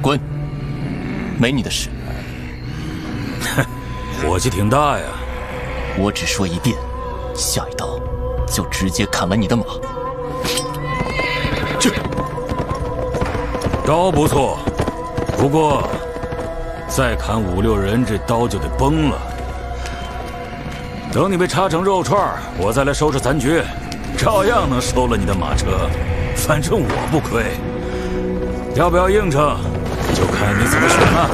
滚！没你的事。火气挺大呀。我只说一遍，下一刀就直接砍了你的马。这刀不错，不过再砍五六人，这刀就得崩了。等你被插成肉串，我再来收拾残局，照样能收了你的马车。反正我不亏。要不要应承，就看你怎么选了。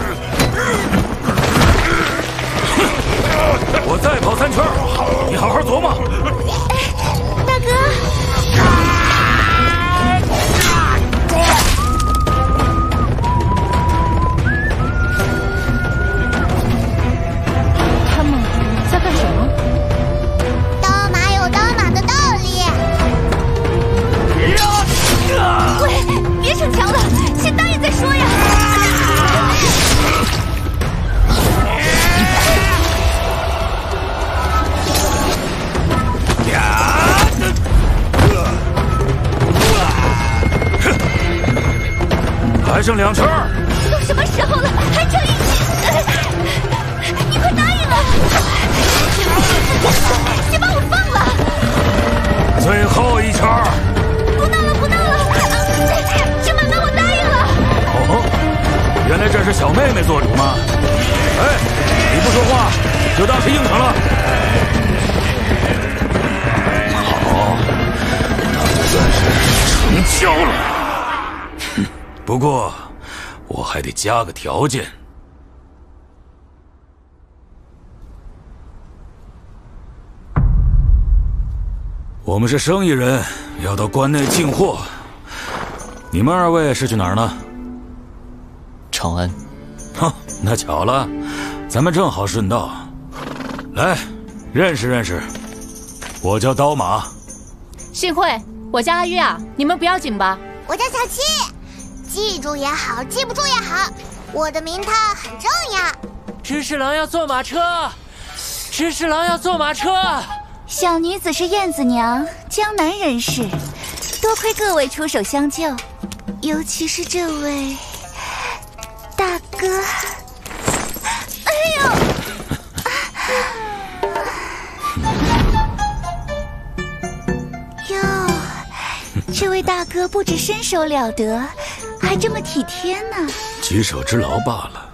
我再跑三圈，你好好琢磨。剩两圈不过，我还得加个条件。我们是生意人，要到关内进货。你们二位是去哪儿呢？长安。哼，那巧了，咱们正好顺道。来，认识认识，我叫刀马。幸会，我叫阿玉啊，你们不要紧吧？我叫小七。记住也好，记不住也好，我的名堂很重要。知侍郎要坐马车，知侍郎要坐马车。小女子是燕子娘，江南人士，多亏各位出手相救，尤其是这位大哥。哎呦！哟，这位大哥不止身手了得。还这么体贴呢，举手之劳罢了。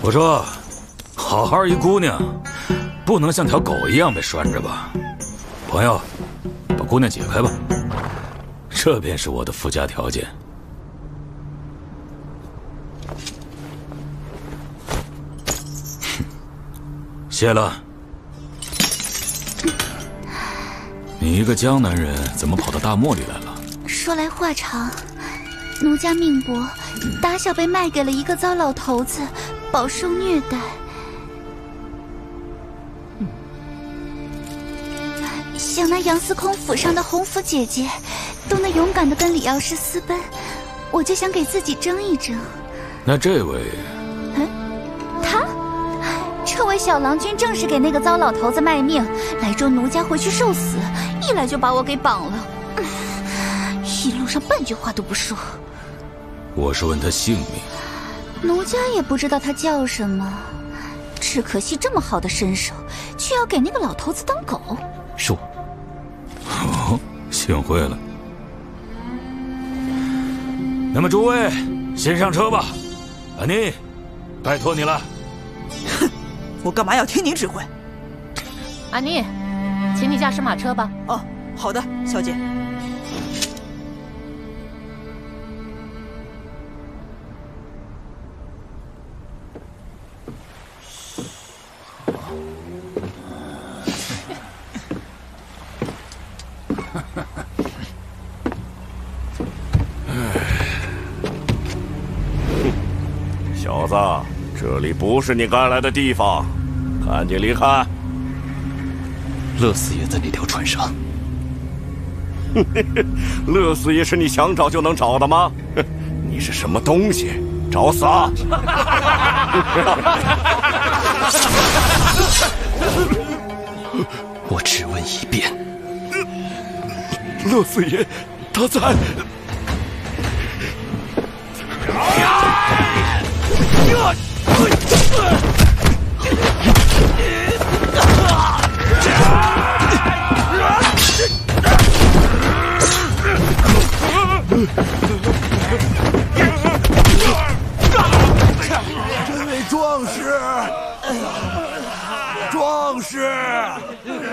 我说，好好一姑娘，不能像条狗一样被拴着吧？朋友，把姑娘解开吧。这便是我的附加条件。谢了。你一个江南人，怎么跑到大漠里来了？说来话长。奴家命薄，打小被卖给了一个糟老头子，饱受虐待。想那杨司空府上的红福姐姐，都能勇敢的跟李药师私奔，我就想给自己争一争。那这位，嗯，他，这位小郎君正是给那个糟老头子卖命，来捉奴家回去受死，一来就把我给绑了，一路上半句话都不说。我是问他姓名，奴家也不知道他叫什么，只可惜这么好的身手，却要给那个老头子当狗。是我。哦，幸会了。那么诸位先上车吧，安妮，拜托你了。哼，我干嘛要听你指挥？安妮，请你驾驶马车吧。哦，好的，小姐。子，这里不是你该来的地方，赶紧离开！乐四爷在那条船上。乐四爷是你想找就能找的吗？你是什么东西？找死啊！我只问一遍，乐四爷，他在。这位壮士，壮士，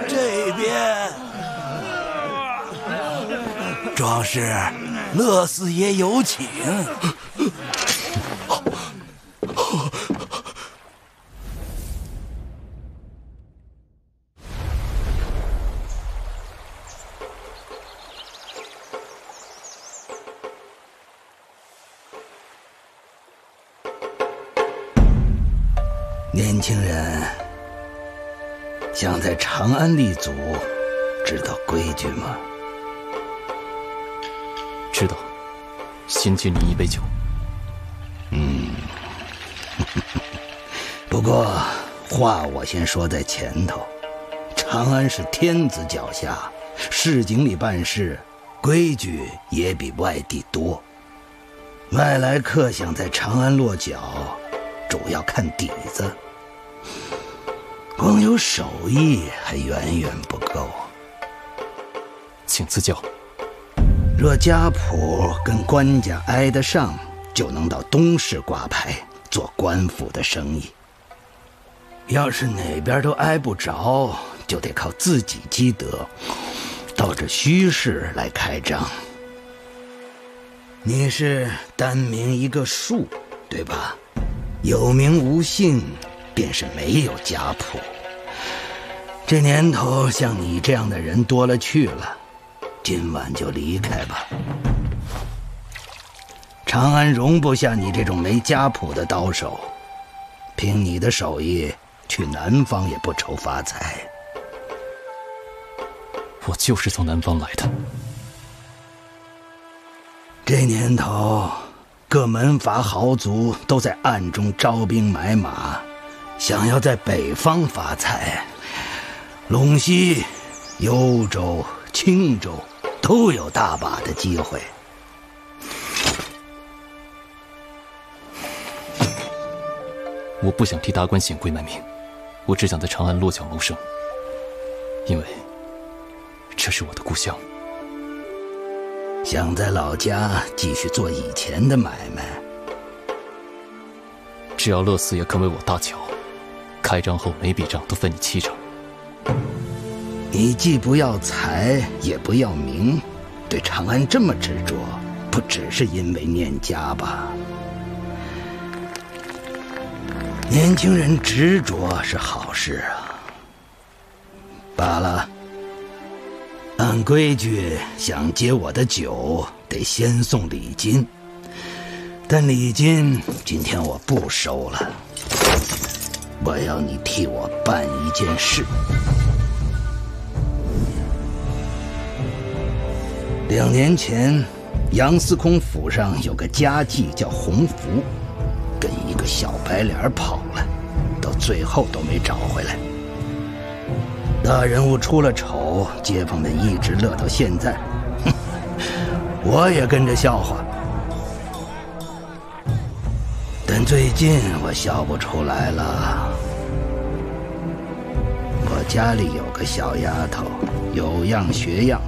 这边，壮士，乐四爷有请。想在长安立足，知道规矩吗？知道。先敬你一杯酒。嗯。不过话我先说在前头，长安是天子脚下，市井里办事规矩也比外地多。外来客想在长安落脚，主要看底子。光有手艺还远远不够，请赐教。若家谱跟官家挨得上，就能到东市挂牌做官府的生意；要是哪边都挨不着，就得靠自己积德，到这虚市来开张。你是单名一个树，对吧？有名无姓。便是没有家谱。这年头，像你这样的人多了去了。今晚就离开吧。长安容不下你这种没家谱的刀手。凭你的手艺，去南方也不愁发财。我就是从南方来的。这年头，各门阀豪族都在暗中招兵买马。想要在北方发财，陇西、幽州、青州都有大把的机会。我不想替达官显贵卖命，我只想在长安落脚谋生，因为这是我的故乡。想在老家继续做以前的买卖，只要乐四爷肯为我搭桥。开张后每笔账都分你七成。你既不要财也不要名，对长安这么执着，不只是因为念家吧？年轻人执着是好事啊。罢了，按规矩想接我的酒，得先送礼金。但礼金今天我不收了。我要你替我办一件事。两年前，杨司空府上有个家妓叫洪福，跟一个小白脸跑了，到最后都没找回来。大人物出了丑，街坊们一直乐到现在，哼，我也跟着笑话。最近我笑不出来了。我家里有个小丫头，有样学样，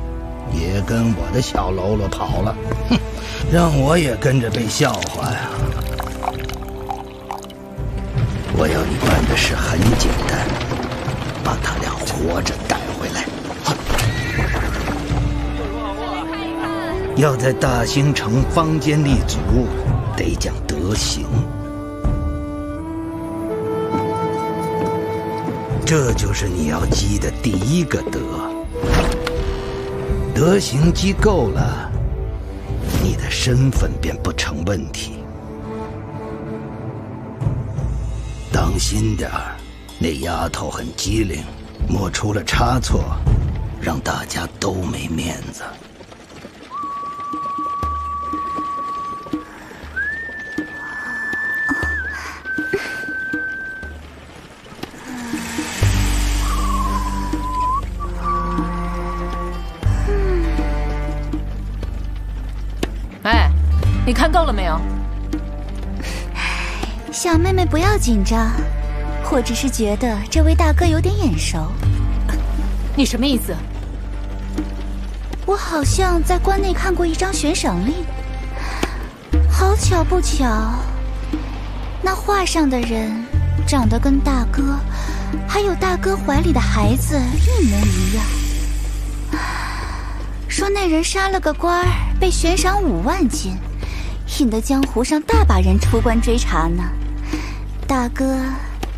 也跟我的小喽啰跑了，哼，让我也跟着被笑话呀。我要你办的事很简单，把他俩活着带回来。要在大兴城坊间立足，得讲德行。这就是你要积的第一个德，德行积够了，你的身份便不成问题。当心点儿，那丫头很机灵，莫出了差错，让大家都没面子。够了没有？小妹妹不要紧张，我只是觉得这位大哥有点眼熟。你什么意思？我好像在关内看过一张悬赏令，好巧不巧，那画上的人长得跟大哥，还有大哥怀里的孩子一模一样。说那人杀了个官儿，被悬赏五万金，引得江湖上大把人出关追查呢。大哥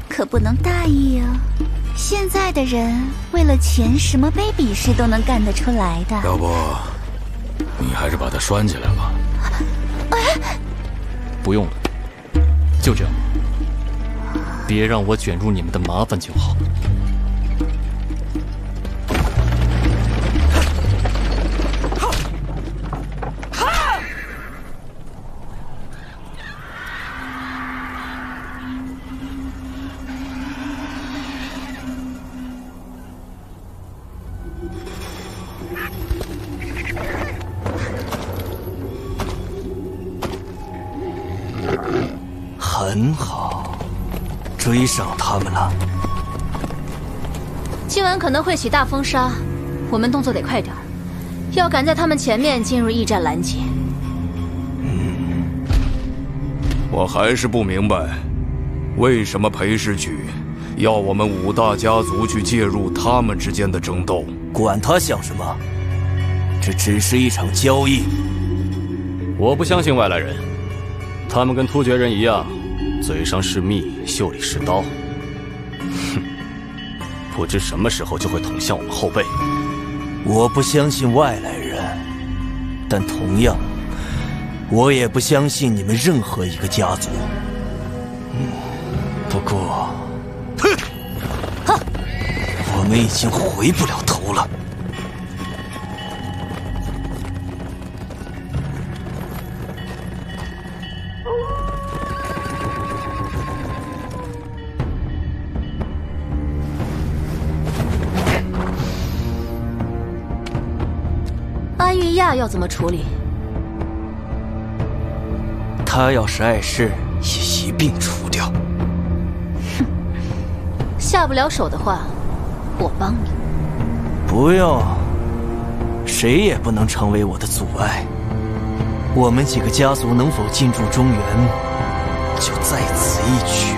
可不能大意哦。现在的人为了钱，什么卑鄙事都能干得出来的。要不，你还是把他拴起来吧。哎不用了，就这样，别让我卷入你们的麻烦就好。很好，追上他们了。今晚可能会起大风沙，我们动作得快点儿，要赶在他们前面进入驿站拦截。嗯我还是不明白，为什么裴世举要我们五大家族去介入他们之间的争斗？管他想什么，这只是一场交易。我不相信外来人，他们跟突厥人一样，嘴上是蜜，袖里是刀。哼，不知什么时候就会捅向我们后背。我不相信外来人，但同样，我也不相信你们任何一个家族。嗯，不过，哼，哼，我们已经回不了头了。安玉亚要怎么处理？他要是碍事，也一并除掉。下不了手的话，我帮你。不用，谁也不能成为我的阻碍。我们几个家族能否进驻中原，就在此一举。